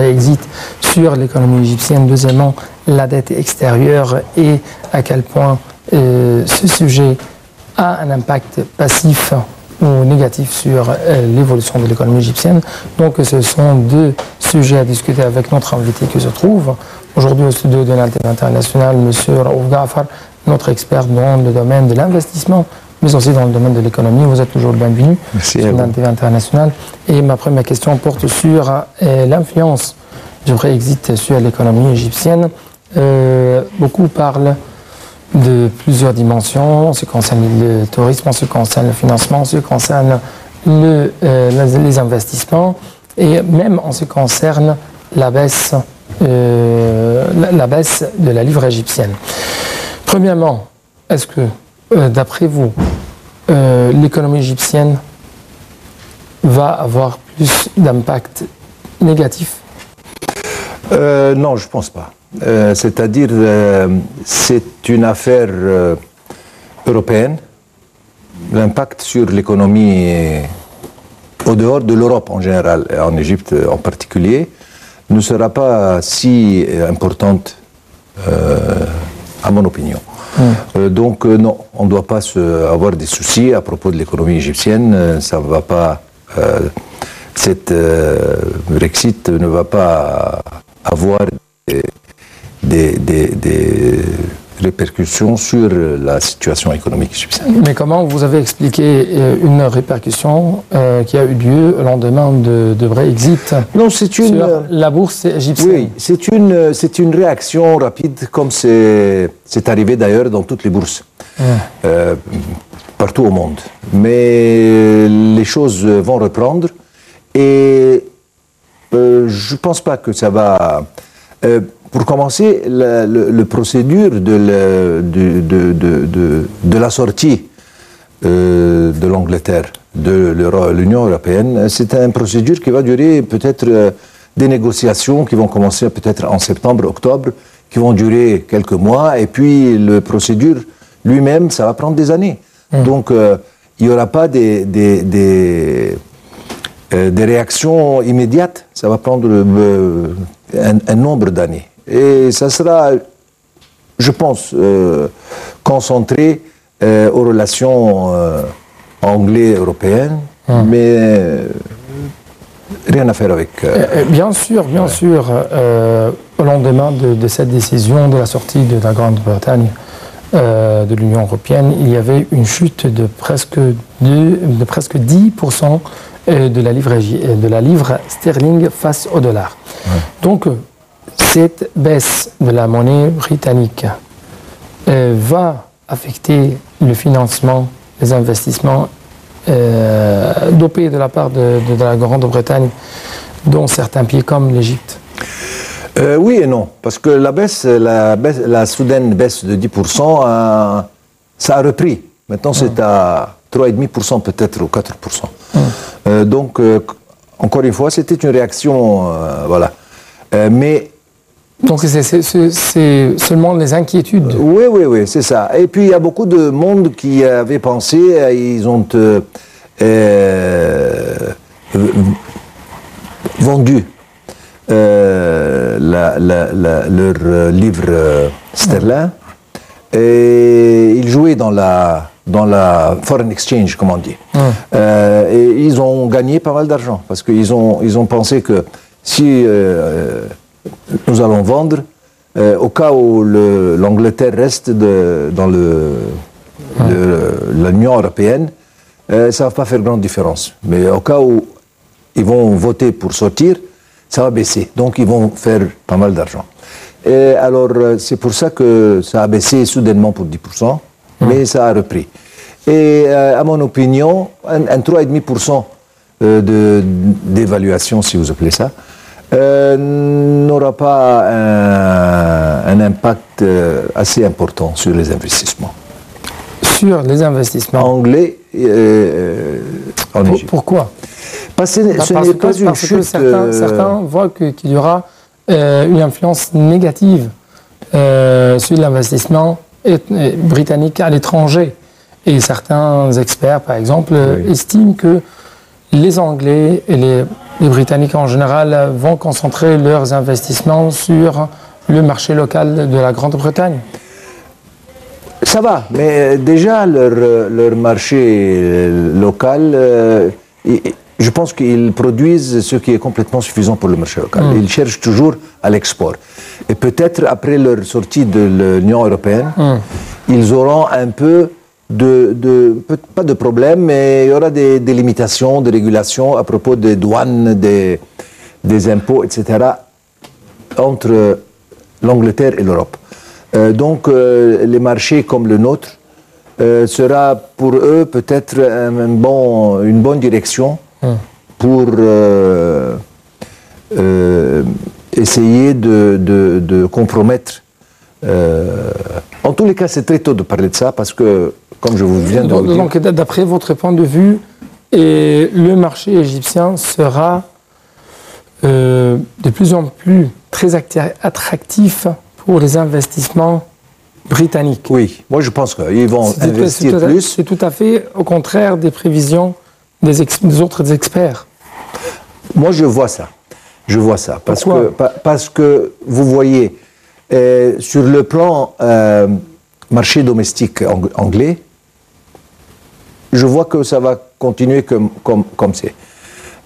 Brexit sur l'économie égyptienne. Deuxièmement, la dette extérieure et à quel point euh, ce sujet a un impact passif ou négatif sur euh, l'évolution de l'économie égyptienne. Donc ce sont deux sujets à discuter avec notre invité qui se trouve aujourd'hui au studio de l'Intérêt international, M. Raouf Gafar, notre expert dans le domaine de l'investissement, mais aussi dans le domaine de l'économie. Vous êtes toujours le bienvenu sur l'Intérêt international. Et ma première question porte sur euh, l'influence du Brexit sur l'économie égyptienne. Euh, beaucoup parlent de plusieurs dimensions, en ce qui concerne le tourisme, en ce qui concerne le financement, en ce qui concerne le, euh, les- les investissements et même en ce qui concerne la baisse, euh, la, la baisse de la livre égyptienne. Premièrement, est-ce que, euh, d'après vous, euh, l'économie égyptienne va avoir plus d'impact négatif Euh, non, je pense pas. Euh, C'est-à-dire, c'est une affaire européenne. L'impact sur l'économie au dehors de l'Europe en général, et en Égypte en particulier, ne sera pas si importante, à mon opinion. Euh, donc euh, non, on ne doit pas avoir des soucis à propos de l'économie égyptienne. Euh, Ça va pas. cette Brexit ne va pas avoir des répercussions sur la situation économique. Mais comment vous avez expliqué euh, une répercussion euh, qui a eu lieu au lendemain de, de Brexit Non, c'est une. sur la bourse égyptienne? Oui, c'est une, c'est une réaction rapide, comme c'est c'est arrivé d'ailleurs dans toutes les bourses, euh, partout au monde. Mais les choses vont reprendre et euh, je ne pense pas que ça va. euh, pour commencer, la, le- le procédure de, la- de- de- de- de- de la sortie euh, de l'Angleterre, de l'Union européenne. C'est une procédure qui va durer peut-être euh, des négociations qui vont commencer peut-être en septembre, octobre, qui vont durer quelques mois, et puis la procédure lui-même, ça va prendre des années. Donc, euh, il n'y aura pas des, des, des, des réactions immédiates, ça va prendre un, un nombre d'années. Et ça sera, je pense, euh, concentré euh, aux relations euh, anglais-européennes, mais euh, rien à faire avec... Bien sûr, bien sûr, au lendemain de, de cette décision de la sortie de la Grande-Bretagne de l'Union européenne, il y avait une chute de presque, de, de presque 10% euh, de la, livre, de la livre sterling face au dollar. Donc, cette baisse de la monnaie britannique euh, va affecter le financement, les investissements euh, dopés de la part de, de- de la Grande-Bretagne, dont certains pays comme l'Égypte. Euh, oui et non, parce que la baisse, la, baisse- la soudaine baisse de 10%, euh, ça a repris. Maintenant, c'est à 3,5% peut-être ou 4%. Euh, donc, encore une fois, c'était une réaction, voilà. Mais Donc c'est- seulement les inquiétudes. oui, oui, oui, c'est ça. Et puis, il y a beaucoup de monde qui avait pensé, euh, ils ont euh, euh, vendu euh, la- la- la- leur euh, livre euh, sterling et ils jouaient dans la, dans la foreign exchange, comme on dit. Euh, et ils ont gagné pas mal d'argent parce qu'ils ont, ils ont pensé que si euh, nous allons vendre, euh, au cas où le- l'Angleterre reste de- dans le- l'Union européenne, euh, ça ne va pas faire grande différence. Mais au cas où ils vont voter pour sortir, ça va baisser. Donc ils vont faire pas mal d'argent. Et alors euh, c'est pour ça que ça a baissé soudainement pour 10%, mais ça a repris. Et euh, à mon opinion, un, un 3,5% euh, de- d'évaluation, si vous appelez ça, euh, n'aura pas un, un impact euh, assez important sur les investissements Sur les investissements. anglais euh, en Pour- Égypte. pourquoi? Parce que Bah, ce Parce n'est que, pas une parce que chute. certains, euh, certains voient qu'il y aura euh, une influence négative euh, sur l'investissement britannique à l'étranger. Et certains experts, par exemple, euh, Oui. estiment que les Anglais et les les Britanniques en général vont concentrer leurs investissements sur le marché local de la Grande-Bretagne Ça va, mais déjà leur, leur marché local, je pense qu'ils produisent ce qui est complètement suffisant pour le marché local. Mm. Ils cherchent toujours à l'export. Et peut-être après leur sortie de l'Union européenne, mm. ils auront un peu de, pas de problème, mais il y aura des, limitations, des régulations à propos des douanes, des, des impôts, etc., entre l'Angleterre et l'Europe. Euh, donc euh, les marchés comme le nôtre euh, sera pour eux peut-être un bon, une bonne direction pour euh, euh, essayer de, compromettre. Euh, en tous les cas, c'est très tôt de parler de ça parce que, comme je vous viens de donc, Donc, d'après votre point de vue, et le marché égyptien sera de plus en plus très attractif pour les investissements britanniques. Oui, moi je pense qu'ils vont investir plus. C'est tout à fait au contraire des prévisions des, autres experts Moi, je vois ça. Je vois ça. Parce, que, parce que, vous voyez, euh, sur le plan euh, marché domestique anglais, je vois que ça va continuer comme c'est. Comme,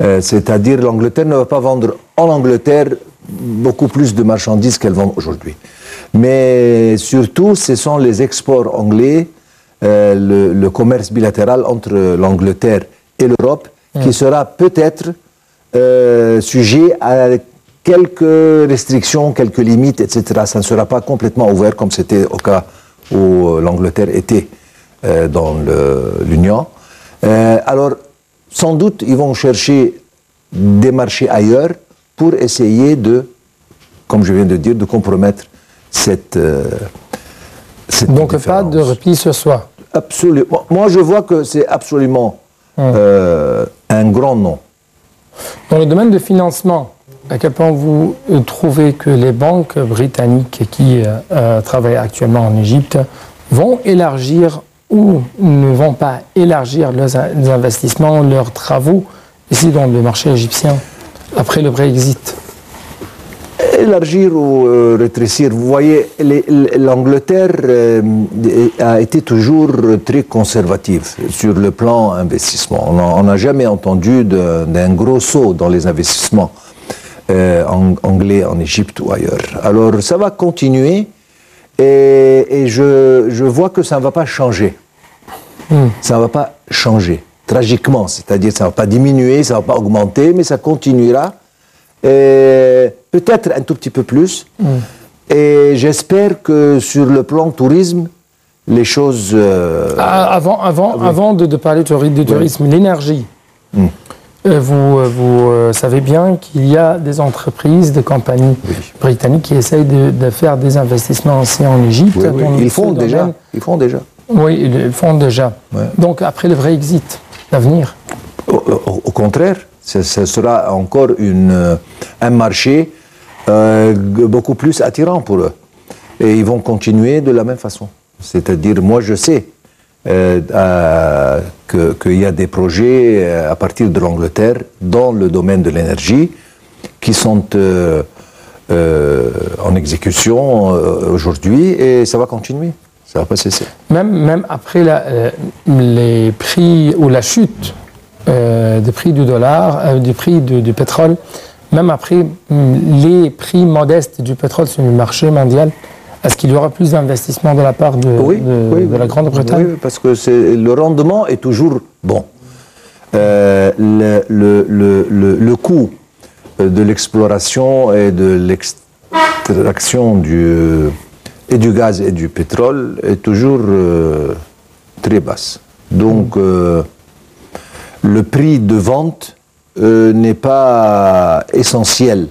euh, C'est-à-dire l'Angleterre ne va pas vendre en Angleterre beaucoup plus de marchandises qu'elle vend aujourd'hui. Mais surtout, ce sont les exports anglais, le, le, commerce bilatéral entre l'Angleterre et l'Europe, qui sera peut-être euh, sujet à quelques restrictions, quelques limites, etc. Ça ne sera pas complètement ouvert comme c'était au cas où l'Angleterre était euh, dans l'Union. Euh, alors, sans doute, ils vont chercher des marchés ailleurs pour essayer de, comme je viens de dire, de compromettre cette. cette Donc, pas de repli sur soi. Absolument. Moi, je vois que c'est absolument euh, un grand nom. Dans le domaine de financement, à quel point vous trouvez que les banques britanniques qui euh, travaillent actuellement en Égypte vont élargir ou ne vont pas élargir leurs investissements, leurs travaux ici dans le marché égyptien après le Brexit élargir ou euh, rétrécir. Vous voyez, l'Angleterre euh, a été toujours très conservative sur le plan investissement. On n'a jamais entendu d'un gros saut dans les investissements euh, anglais en Égypte ou ailleurs. Alors ça va continuer et, je, vois que ça ne va pas changer. Ça ne va pas changer, tragiquement. C'est-à-dire ça ne va pas diminuer, ça ne va pas augmenter, mais ça continuera peut-être un tout petit peu plus. Mm. Et j'espère que sur le plan tourisme, les choses. Euh, ah, avant, avant, avant de, parler de, tourisme, l'énergie. Mm. Euh, vous, euh, vous savez bien qu'il y a des entreprises, des compagnies britanniques qui essayent de, faire des investissements aussi en Égypte. Ils, font déjà. ils font déjà. Oui, ils font déjà. Donc après le vrai exit, l'avenir au, contraire, ce, sera encore une, un marché euh, beaucoup plus attirant pour eux. Et ils vont continuer de la même façon. C'est-à-dire, moi je sais euh, qu'il y a des projets euh, à partir de l'Angleterre dans le domaine de l'énergie qui sont en exécution aujourd'hui et ça va continuer. Ça va pas cesser. Même, même après la, les prix ou la chute des prix du dollar, du prix du pétrole, même après les prix modestes du pétrole sur le marché mondial, est-ce qu'il y aura plus d'investissements de la part de, de, la Grande-Bretagne Oui, parce que le rendement est toujours bon. Euh, le, le, le, le, coût de l'exploration et de l'extraction du, et du gaz et du pétrole est toujours euh, très basse. Donc, euh, le prix de vente euh, n'est pas essentiel,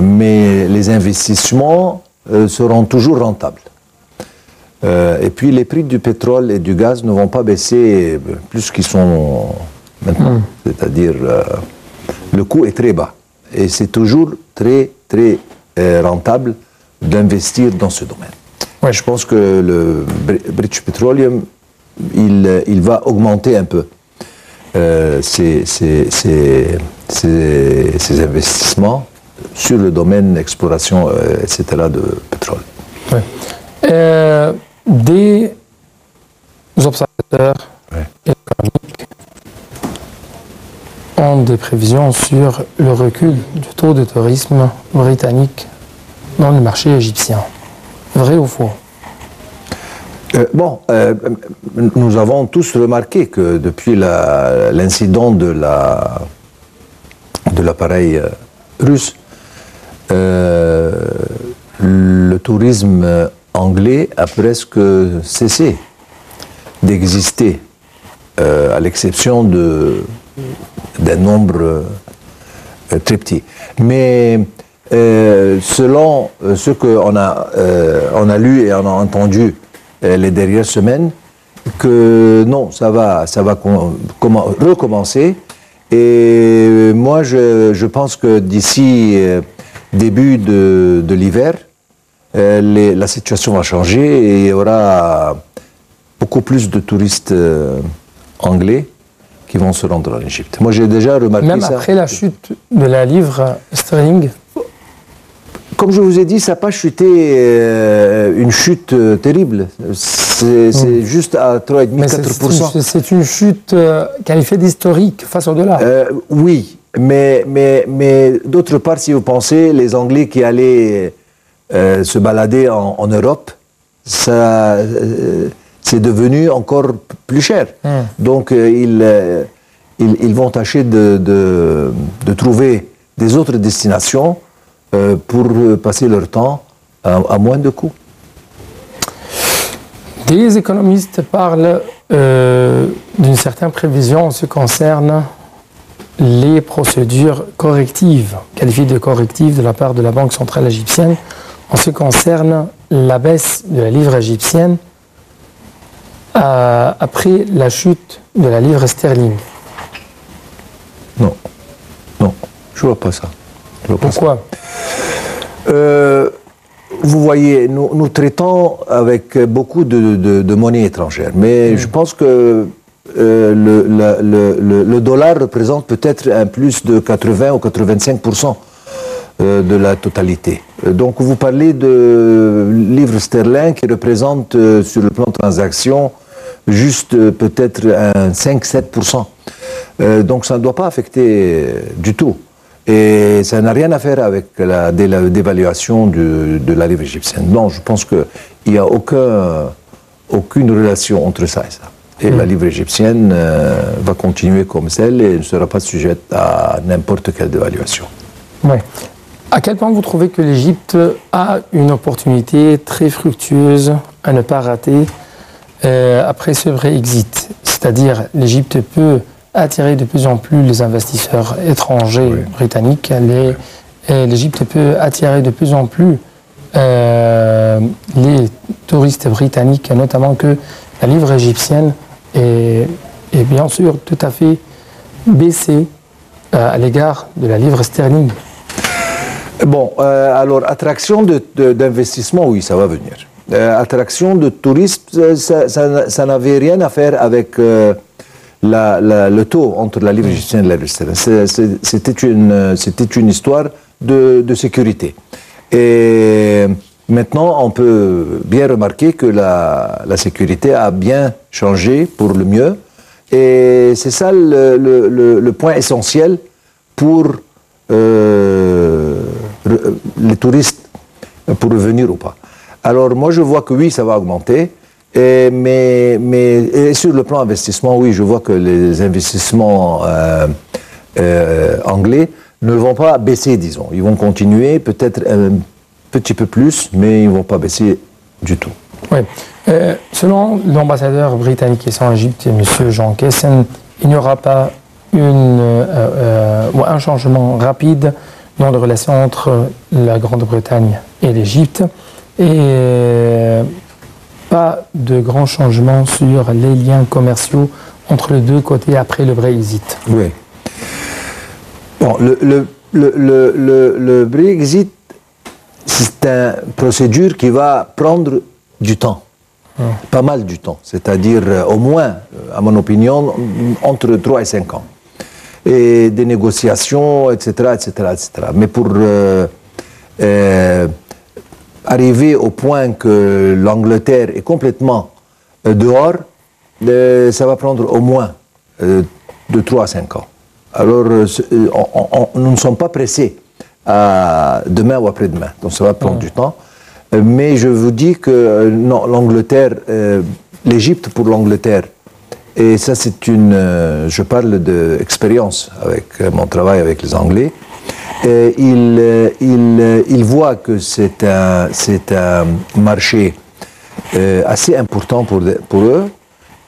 mais les investissements seront toujours rentables. Et puis les prix du pétrole et du gaz ne vont pas baisser plus qu'ils sont maintenant. Hmm. C'est-à-dire, le coût est très bas. Et c'est toujours très, très rentable d'investir dans ce domaine. Je pense que le British Petroleum, il, il va augmenter un peu ces, investissements sur le domaine exploration, etc., de pétrole. des observateurs économiques ont des prévisions sur le recul du taux de tourisme britannique dans le marché égyptien. Vrai ou faux? Euh, bon, euh, nous avons tous remarqué que depuis l'incident de l'appareil euh, russe, le tourisme anglais a presque cessé d'exister, à l'exception d'un nombre très petit. Mais selon ce qu'on a, on a lu et on a entendu euh, les dernières semaines que non, ça va, ça va recommencer. Et moi, je, pense que d'ici euh, début de, l'hiver, euh, la situation va changer et il y aura beaucoup plus de touristes anglais qui vont se rendre en Égypte. Moi, j'ai déjà remarqué ça. Même après la chute de la livre sterling comme je vous ai dit, ça n'a pas chuté euh, une chute euh, terrible. C'est juste à 3,5-4%. C'est une chute euh, qualifiée d'historique face au dollar. oui, mais, mais, mais d'autre part, si vous pensez, les Anglais qui allaient se balader en, Europe, ça, c'est devenu encore plus cher. Hmm. Donc, ils, ils, vont tâcher de, de, de trouver des autres destinations euh, pour passer leur temps à, moins de coûts. Des économistes parlent euh, d'une certaine prévision en ce qui concerne les procédures correctives, qualifiées de correctives de la part de la Banque centrale égyptienne, en ce qui concerne la baisse de la livre égyptienne euh, après la chute de la livre sterling. Non, non, je ne vois pas ça. Pourquoi euh, Vous voyez, nous, traitons avec beaucoup de, monnaie étrangère, mais je pense que euh, le, dollar représente peut-être un plus de 80 ou 85% euh, de la totalité. Donc vous parlez de livres sterling qui représentent sur le plan transaction juste peut-être un 5-7%. donc ça ne doit pas affecter du tout. Et ça n'a rien à faire avec la, dévaluation de, la livre égyptienne. Non, je pense qu'il n'y a aucun, aucune relation entre ça et ça. Et la hmm. livre égyptienne euh, va continuer comme celle et ne sera pas sujette à n'importe quelle dévaluation. Oui. À quel point vous trouvez que l'Égypte a une opportunité très fructueuse à ne pas rater euh, après ce Brexit C'est-à-dire, l'Égypte peut attirer de plus en plus les investisseurs étrangers britanniques. L'Égypte peut attirer de plus en plus euh, les touristes britanniques, notamment que la livre égyptienne est, bien sûr tout à fait baissée euh, à l'égard de la livre sterling. Bon, euh, alors attraction d'investissement, oui, ça va venir. attraction de touristes, ça, ça n'avait rien à faire avec le taux entre la livre égyptienne et la livre sterling. C'était une, une histoire de, sécurité. Et maintenant, on peut bien remarquer que la, sécurité a bien changé pour le mieux. Et c'est ça le, point essentiel pour euh, les touristes, pour revenir ou pas. Alors moi, je vois que oui, ça va augmenter mais, mais sur le plan investissement, oui, je vois que les investissements euh, euh, anglais ne vont pas baisser, disons. Ils vont continuer, peut-être un petit peu plus, mais ils ne vont pas baisser du tout. Oui. Euh, selon l'ambassadeur britannique qui est en Égypte, M. Jean Kessen, il n'y aura pas un changement rapide dans les relations entre la Grande-Bretagne et l'Égypte. Et pas de grands changements sur les liens commerciaux entre les deux côtés après le Brexit. Oui. Bon, le, le, le, le Brexit, c'est une procédure qui va prendre du temps. Pas mal du temps. C'est-à-dire au moins, à mon opinion, entre 3 et 5 ans. Et des négociations, etc. etc., etc. Mais pour arriver au point que l'Angleterre est complètement dehors, ça va prendre au moins de 3 à 5 ans. Alors, nous ne sommes pas pressés demain ou après-demain. Donc ça va prendre du temps. Euh, mais je vous dis que euh, l'Angleterre, euh, l'Égypte pour l'Angleterre, et ça c'est une, je parle d'expérience avec mon travail avec les Anglais, ils, ils, ils, voient que c'est un, marché assez important pour, eux.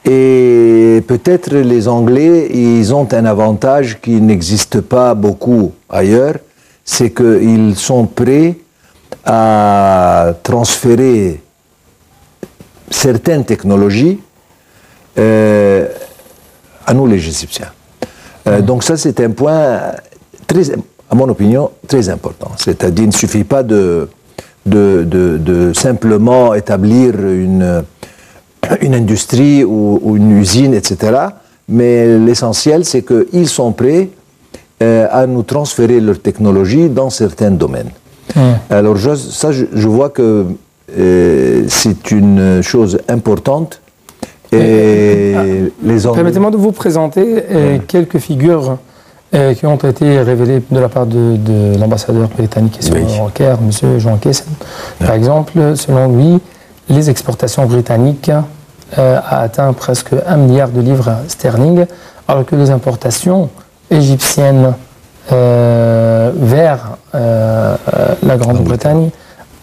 Et peut-être les Anglais, ils ont un avantage qui n'existe pas beaucoup ailleurs, c'est qu'ils sont prêts à transférer certaines technologies euh, à nous les Égyptiens. Euh. Donc ça, c'est un point, très, à mon opinion, très important. C'est-à-dire, il ne suffit pas de, de, de, simplement établir une, une industrie ou, ou, une usine, etc. Mais l'essentiel, c'est qu'ils sont prêts euh, à nous transférer leur technologie dans certains domaines. Alors ça, je, vois que euh, c'est une chose importante. Et les Permettez-moi de vous présenter euh, quelques figures qui ont été révélées de la part de, l'ambassadeur britannique ici oui. Caire, M. Jean Kessen. Par exemple, selon lui, les exportations britanniques ont atteint presque un milliard de livres sterling, alors que les importations égyptienne euh, vers euh, la Grande-Bretagne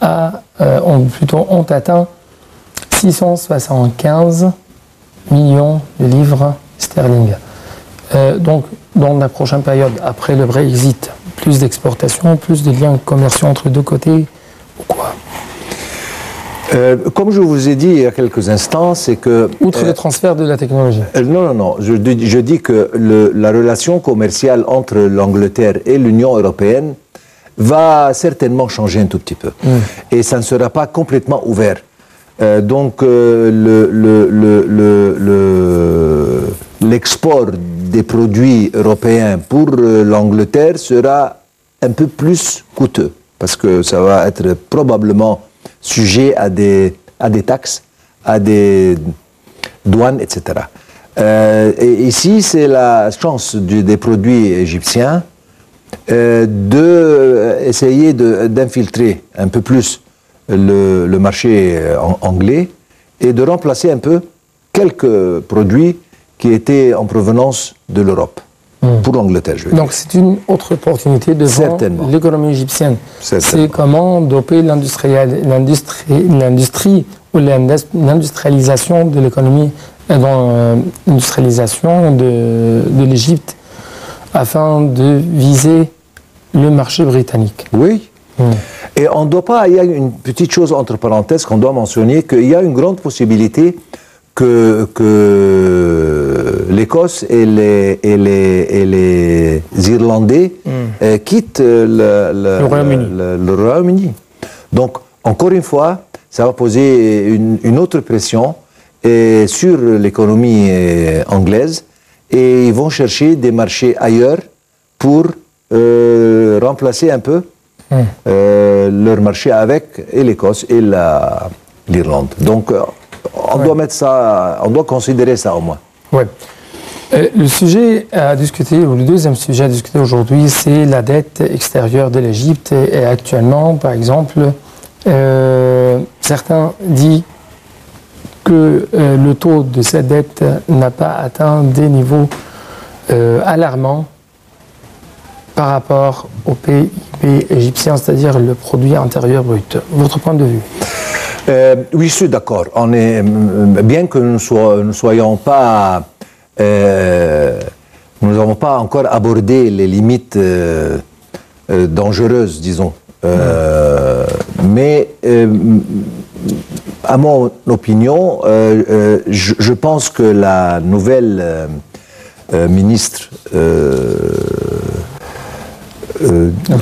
ont, plutôt, ont atteint 675 millions de livres sterling. Euh, donc, dans la prochaine période, après le Brexit, plus d'exportation, plus de liens commerciaux entre deux côtés, ou quoi euh, comme je vous ai dit il y a quelques instants, c'est que... Outre le euh, transfert de la technologie. Euh, non, non, non. Je, je dis que le, la relation commerciale entre l'Angleterre et l'Union européenne va certainement changer un tout petit peu. Hmm. Et ça ne sera pas complètement ouvert. Donc l'export le, des produits européens pour l'Angleterre sera un peu plus coûteux, parce que ça va être probablement sujet à des, taxes, à des douanes, etc. Euh, et ici, c'est la chance des produits égyptiens euh, d'essayer d'infiltrer un peu plus le, le marché euh, anglais et de remplacer un peu quelques produits qui étaient en provenance de l'Europe. Hmm. pour l'Angleterre. Donc c'est une autre opportunité de l'économie égyptienne. C'est comment doper l'industrie ou l'industrialisation de l'économie, l'industrialisation euh, de, de l'Égypte afin de viser le marché britannique. Oui. Et on ne doit pas, il y a une petite chose entre parenthèses qu'on doit mentionner, qu'il y a une grande possibilité que, l'Écosse et les, et, les, Irlandais euh, quittent le, Royaume-Uni. Donc, encore une fois, ça va poser une, autre pression et sur l'économie euh, anglaise et ils vont chercher des marchés ailleurs pour euh, remplacer un peu hmm. leur marché avec l'Écosse et l'Irlande. Donc, on doit mettre ça, on doit considérer ça au moins. Oui. Euh, le sujet à discuter, ou le deuxième sujet à discuter aujourd'hui, c'est la dette extérieure de l'Égypte. Et, actuellement, par exemple, euh, certains disent que euh, le taux de cette dette n'a pas atteint des niveaux alarmants par rapport au PIB égyptien, c'est-à-dire le produit intérieur brut. Votre point de vue? Euh, oui, je suis d'accord. On est, bien que nous ne soyons pas, euh, nous n'avons pas encore abordé les limites euh, dangereuses, disons. mais à mon opinion, je, pense que la nouvelle ministre euh,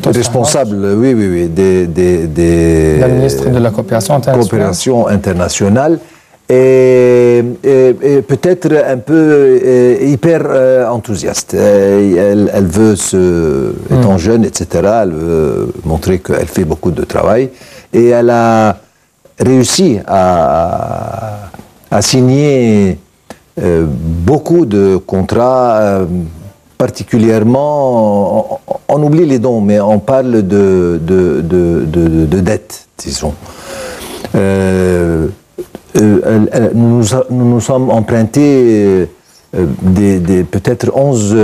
responsable, oui, oui, oui, des, des, la ministre de la coopération internationale. Coopération internationale et, peut-être un peu hyper enthousiaste. Elle, elle, veut, se, étant mm. jeune, etc., elle veut montrer qu'elle fait beaucoup de travail. Et elle a réussi à, à signer beaucoup de contrats particulièrement, on, oublie les dons, mais on parle de, de, de, dettes, disons. Euh, euh, nous, nous, sommes empruntés euh, des, peut-être 11...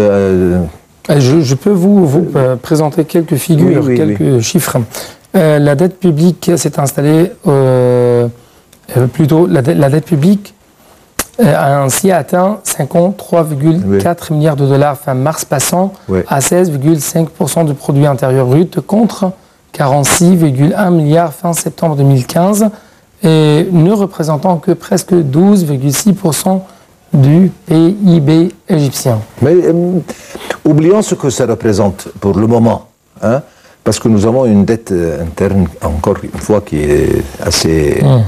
Je, peux vous, vous présenter quelques figures, quelques chiffres. la dette publique s'est installée, plutôt la dette publique a ainsi atteint 53,4 milliards de dollars fin mars passant à 16,5% du produit intérieur brut contre 46,1 milliards fin septembre 2015 et ne représentant que presque 12,6% du PIB égyptien. Mais euh, oublions ce que ça représente pour le moment, hein, parce que nous avons une dette euh, interne, encore une fois, qui est assez hum.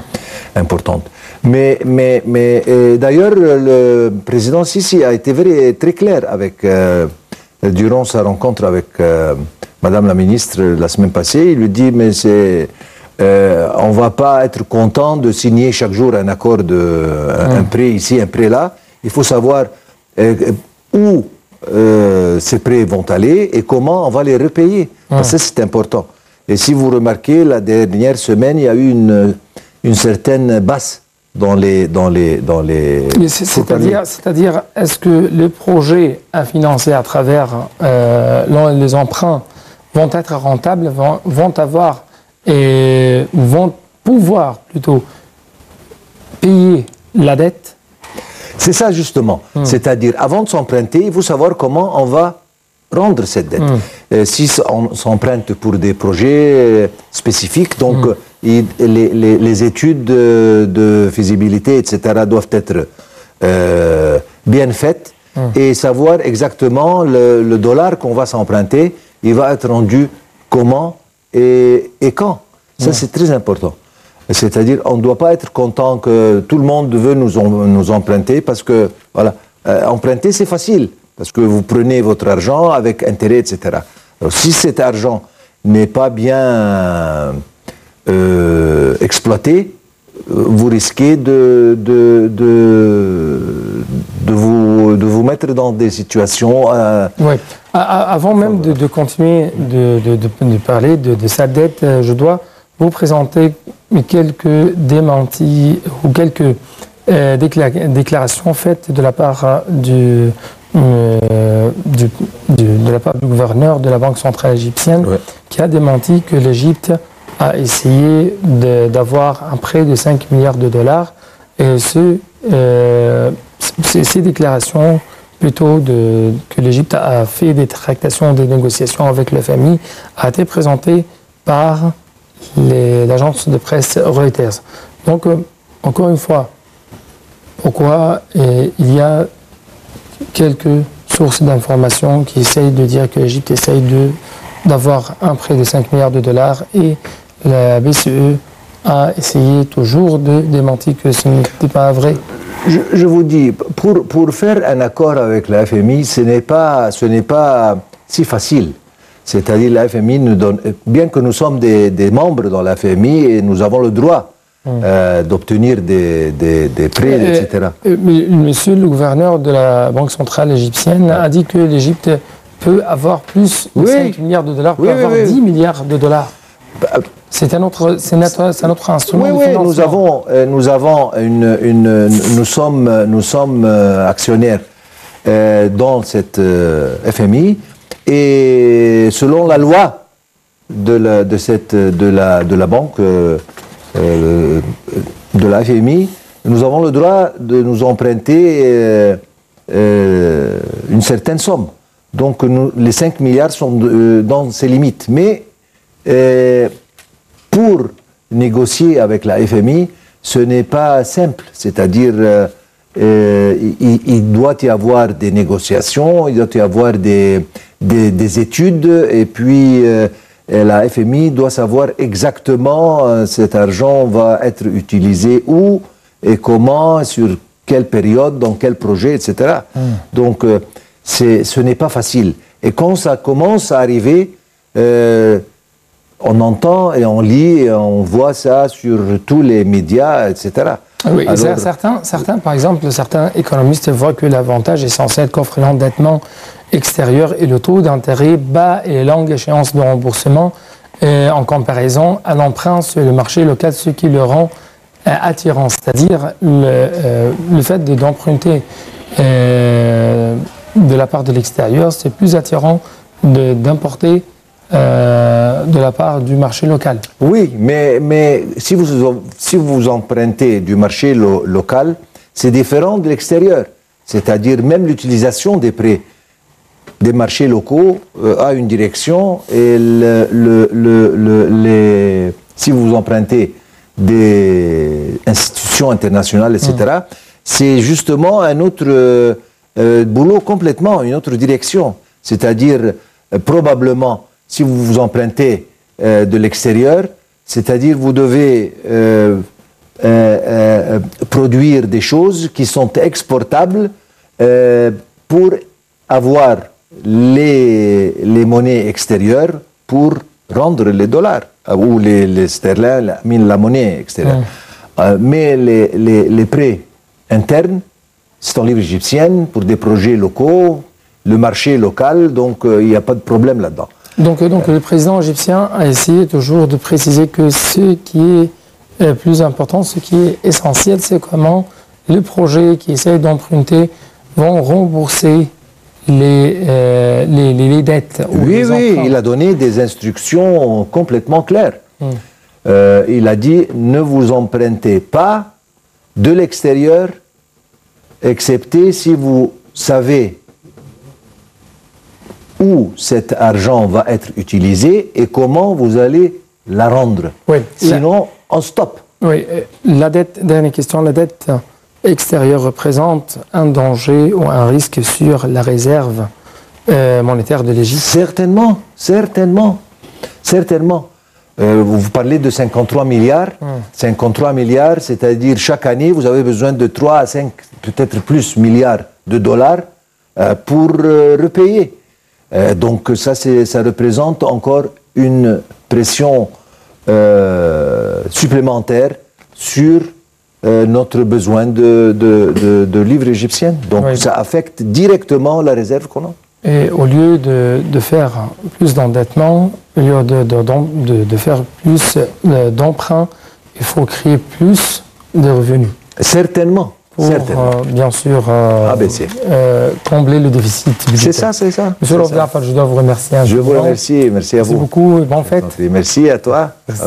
Importante. Mais, mais, mais d'ailleurs, le président Sisi a été very, très clair avec, euh, durant sa rencontre avec euh, Madame la ministre la semaine passée. Il lui dit, mais c'est, euh, on ne va pas être content de signer chaque jour un accord de un, prêt ici, un prêt là. Il faut savoir où ces prêts vont aller et comment on va les repayer. Parce que c'est important. Et si vous remarquez, la dernière semaine, il y a eu une, une certaine basse dans les... Dans les, dans les C'est-à-dire, c'est-à-dire est-ce que les projets à financer à travers euh, les emprunts vont être rentables, vont, vont avoir et vont pouvoir plutôt payer la dette? C'est ça justement. Hmm. C'est-à-dire, avant de s'emprunter, il faut savoir comment on va rendre cette dette. Hmm. Euh, si on s'emprunte pour des projets euh, spécifiques, donc hmm les, études de, de, faisabilité, etc., doivent être euh, bien faites hum. et savoir exactement le, dollar qu'on va s'emprunter, il va être rendu comment et, quand. Ça, hum. c'est très important. C'est-à-dire, on ne doit pas être content que tout le monde veut nous, nous emprunter parce que, voilà, euh, emprunter, c'est facile parce que vous prenez votre argent avec intérêt, etc. Alors, si cet argent n'est pas bien euh, exploité, euh, vous risquez de, de, de, vous, de vous mettre dans des situations. Euh, oui. Avant même de, continuer de, parler de, sa dette, je dois vous présenter quelques démentis ou quelques déclarations faites de la part du, de la part du gouverneur de la Banque centrale égyptienne qui a démenti que l'Égypte a essayé d'avoir un prêt de 5 milliards de dollars. Et ce, euh, ces déclarations, plutôt de, que l'Égypte a fait des tractations, des négociations avec le FMI, a été présentées par l'agence de presse Reuters. Donc, euh, encore une fois, pourquoi il y a quelques sources d'informations qui essayent de dire que l'Égypte essaye d'avoir un prêt de 5 milliards de dollars et la BCE a essayé toujours de démentir que ce n'était pas vrai. Je, vous dis, pour, pour faire un accord avec la FMI, ce n'est pas, ce n'est pas si facile. C'est-à-dire la FMI nous donne, bien que nous sommes des, des membres dans la FMI et nous avons le droit hum. euh, d'obtenir des, des, des, prêts, euh, etc. Euh, monsieur le gouverneur de la Banque centrale égyptienne a dit que l'Égypte peut avoir plus de 5 milliards de dollars, peut avoir 10 milliards de dollars. C'est un autre, c'est notre, notre, instrument. Oui, oui, nous avons, euh, nous avons une, une, nous sommes, nous sommes euh, actionnaires euh, dans cette FMI et selon la loi de la, de cette, de la, de la banque, de la FMI, nous avons le droit de nous emprunter une certaine somme. Donc nous, les 5 milliards sont dans ces limites. Mais pour négocier avec la FMI, ce n'est pas simple. C'est-à-dire, euh, euh, il, doit y avoir des négociations, il doit y avoir des, des, études, et puis euh, la FMI doit savoir exactement cet argent va être utilisé où, et comment, sur quelle période, dans quel projet, etc. Donc, euh, c'est- ce n'est pas facile. Et quand ça commence à arriver, on entend et on lit et on voit ça sur tous les médias, etc. Oui, Alors, c'est- certains, certains, par exemple, certains économistes voient que l'avantage essentiel qu'offre l'endettement extérieur est le taux d'intérêt bas et les longues échéances de remboursement en comparaison à l'emprunt sur le marché local, ce qui le rend euh, attirant. C'est-à-dire le, euh, le fait de- d'emprunter euh, de la part de l'extérieur, c'est plus attirant de- d'importer euh, de la part du marché local. Oui, mais, mais si, vous, si vous empruntez du marché lo- local, c'est différent de l'extérieur. C'est-à-dire même l'utilisation des prêts des marchés locaux euh, a une direction et le- le- le- le- les, si vous empruntez des institutions internationales, etc., c'est justement un autre euh, euh, boulot complètement, une autre direction. C'est-à-dire, euh, probablement, si vous vous empruntez euh, de l'extérieur, c'est-à-dire vous devez euh, euh, produire des choses qui sont exportables pour avoir les, les monnaies extérieures pour rendre les dollars ou les, les sterling, la, la monnaie extérieure. Mais les, les, les prêts internes, c'est en livre égyptienne pour des projets locaux, le marché local, donc euh, il n'y a pas de problème là-dedans. Donc, euh, donc le président égyptien a essayé toujours de préciser que ce qui est euh, plus important, ce qui est essentiel, c'est comment les projets qui essayent d'emprunter vont rembourser les, euh, les, les- les dettes. ou Oui, oui, emprunts. il a donné des instructions complètement claires. Hmm. Euh, il a dit ne vous empruntez pas de l'extérieur, excepté si vous savez où cet argent va être utilisé et comment vous allez la rendre. Oui, Sinon, on stop. Oui, euh, la dette, dernière question, la dette extérieure représente un danger ou un risque sur la réserve euh, monétaire de l'Égypte? Certainement, certainement, certainement. Euh, vous parlez de 53 milliards. 53 milliards, c'est-à-dire chaque année, vous avez besoin de 3 à 5, peut-être plus milliards de dollars euh, pour repayer. Euh, donc ça, ça représente encore une pression euh, supplémentaire sur euh, notre besoin de, de, de- de livres égyptiennes. Donc Oui. ça affecte directement la réserve qu'on a. Et au lieu de, de faire plus d'endettement, au lieu de, faire plus d'emprunts, il faut créer plus de revenus Certainement. Pour, euh, bien sûr, euh, euh, combler le déficit budgétaire. C'est ça, c'est ça. Monsieur. Lofgafar, je dois vous remercier. Je vous remercie. Merci à Merci vous. beaucoup et bonne fête. Merci à toi. Merci.